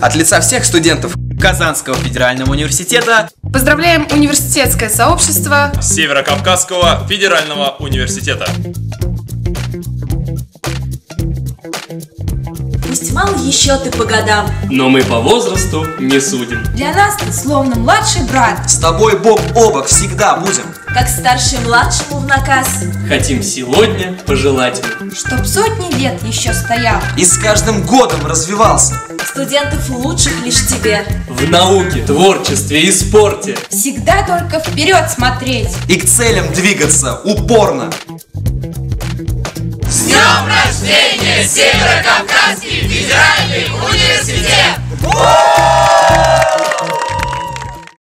От лица всех студентов Казанского федерального университета Поздравляем университетское сообщество Северо-Кавказского федерального университета. Пусть мал еще ты по годам, Но мы по возрасту не судим. Для нас ты словно младший брат. С тобой бок о бок всегда будем как старший младшему в наказ. Хотим сегодня пожелать Чтоб сотни лет еще стоял. И с каждым годом развивался Студентов лучших лишь тебе. в науке, творчестве и спорте. Всегда только вперед смотреть. И к целям двигаться упорно С днем рождения Dias que.